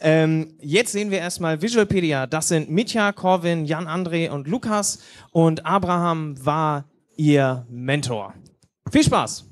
Ähm, jetzt sehen wir erstmal Visualpedia. Das sind Mitya, Corvin, Jan André und Lukas. Und Abraham war ihr Mentor. Viel Spaß!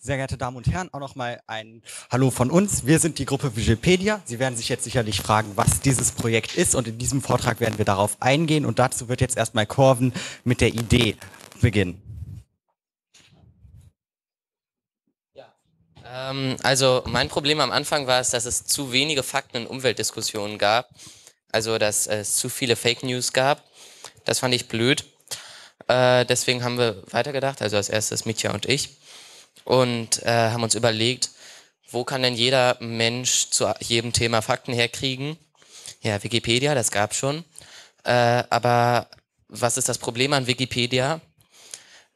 Sehr geehrte Damen und Herren, auch nochmal ein Hallo von uns. Wir sind die Gruppe Vigipedia. Sie werden sich jetzt sicherlich fragen, was dieses Projekt ist und in diesem Vortrag werden wir darauf eingehen und dazu wird jetzt erstmal Corven mit der Idee beginnen. Ja. Ähm, also mein Problem am Anfang war es, dass es zu wenige Fakten in Umweltdiskussionen gab. Also dass es zu viele Fake News gab. Das fand ich blöd. Äh, deswegen haben wir weitergedacht, also als erstes Mitya und ich und äh, haben uns überlegt, wo kann denn jeder Mensch zu jedem Thema Fakten herkriegen? Ja, Wikipedia, das gab schon. Äh, aber was ist das Problem an Wikipedia?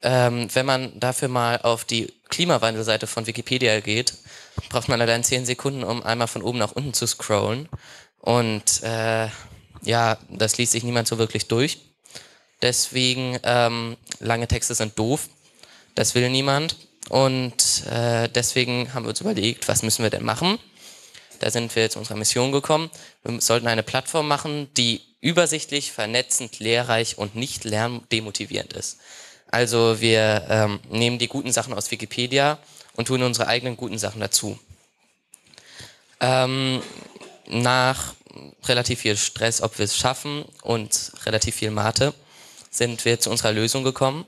Ähm, wenn man dafür mal auf die Klimawandelseite von Wikipedia geht, braucht man allein 10 Sekunden, um einmal von oben nach unten zu scrollen. Und äh, ja, das liest sich niemand so wirklich durch. Deswegen, ähm, lange Texte sind doof. Das will niemand. Und äh, deswegen haben wir uns überlegt, was müssen wir denn machen? Da sind wir zu unserer Mission gekommen. Wir sollten eine Plattform machen, die übersichtlich, vernetzend, lehrreich und nicht lerndemotivierend ist. Also wir ähm, nehmen die guten Sachen aus Wikipedia und tun unsere eigenen guten Sachen dazu. Ähm, nach relativ viel Stress, ob wir es schaffen und relativ viel Mate, sind wir zu unserer Lösung gekommen.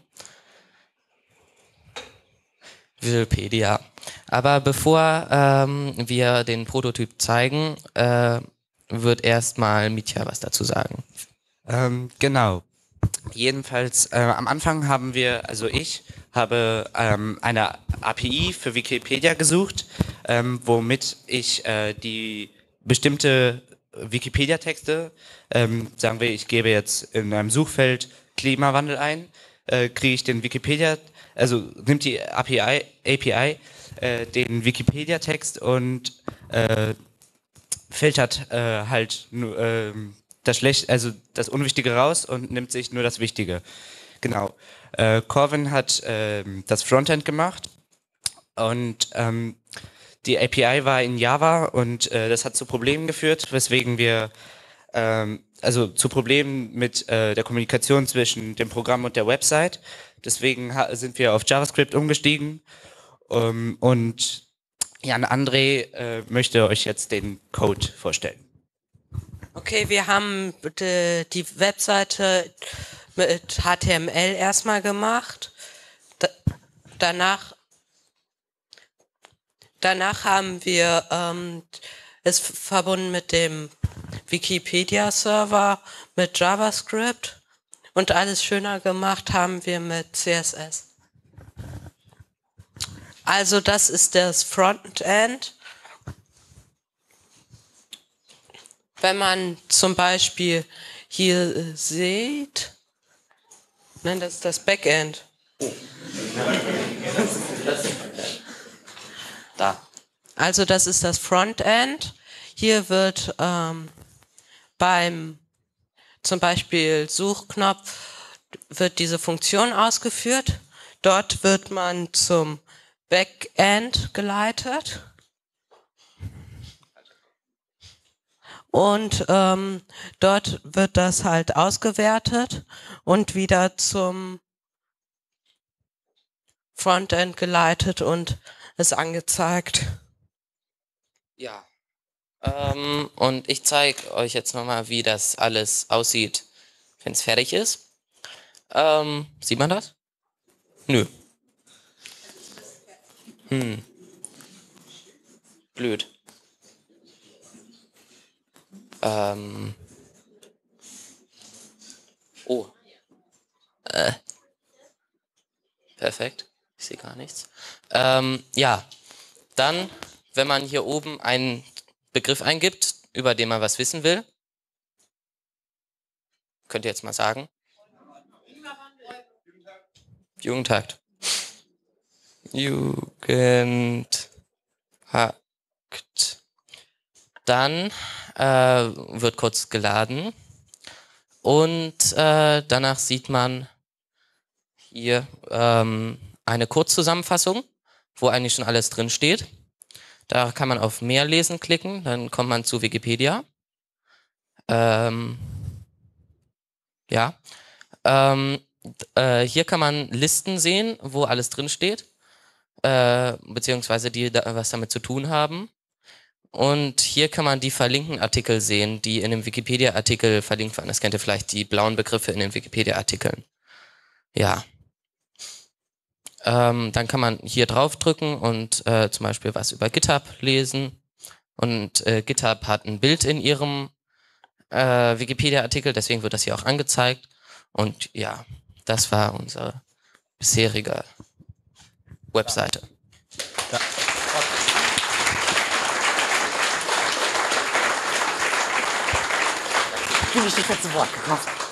Visualpedia. Aber bevor ähm, wir den Prototyp zeigen, äh, wird erstmal Mitya was dazu sagen. Ähm, genau. Jedenfalls äh, am Anfang haben wir, also ich habe ähm, eine API für Wikipedia gesucht, ähm, womit ich äh, die bestimmte Wikipedia-Texte, ähm, sagen wir, ich gebe jetzt in einem Suchfeld Klimawandel ein, äh, kriege ich den Wikipedia also nimmt die API, API äh, den Wikipedia-Text und äh, filtert äh, halt äh, das schlecht, also das Unwichtige raus und nimmt sich nur das Wichtige. Genau. Äh, Corvin hat äh, das Frontend gemacht und ähm, die API war in Java und äh, das hat zu Problemen geführt, weswegen wir ähm, also zu Problemen mit äh, der Kommunikation zwischen dem Programm und der Website. Deswegen sind wir auf JavaScript umgestiegen. Ähm, und Jan André äh, möchte euch jetzt den Code vorstellen. Okay, wir haben die, die Webseite mit HTML erstmal gemacht. Da, danach, danach haben wir ähm, es verbunden mit dem Wikipedia-Server, mit JavaScript und alles schöner gemacht haben wir mit CSS. Also das ist das Frontend. Wenn man zum Beispiel hier sieht, nein, das ist das Backend. Da. Also das ist das Frontend. Hier wird ähm, beim zum Beispiel Suchknopf wird diese Funktion ausgeführt. Dort wird man zum Backend geleitet. Und ähm, dort wird das halt ausgewertet und wieder zum Frontend geleitet und ist angezeigt. Ja. Ähm, und ich zeige euch jetzt nochmal, wie das alles aussieht, wenn es fertig ist. Ähm, sieht man das? Nö. Hm. Blöd. Ähm. Oh. Äh. Perfekt. Ich sehe gar nichts. Ähm, ja. Dann, wenn man hier oben einen Begriff eingibt, über den man was wissen will. Könnt ihr jetzt mal sagen? Jugendhakt. Jugendhakt. Dann äh, wird kurz geladen und äh, danach sieht man hier ähm, eine Kurzzusammenfassung, wo eigentlich schon alles drin steht. Da kann man auf Mehr lesen klicken, dann kommt man zu Wikipedia. Ähm, ja. Ähm, äh, hier kann man Listen sehen, wo alles drin steht, äh, beziehungsweise die da, was damit zu tun haben. Und hier kann man die verlinkten Artikel sehen, die in dem Wikipedia-Artikel verlinkt waren. Das kennt ihr vielleicht, die blauen Begriffe in den Wikipedia-Artikeln. Ja. Ähm, dann kann man hier draufdrücken und äh, zum Beispiel was über GitHub lesen. Und äh, GitHub hat ein Bild in ihrem äh, Wikipedia-Artikel, deswegen wird das hier auch angezeigt. Und ja, das war unsere bisherige Webseite. Ja. Bin ich nicht mehr zu Wort gekommen.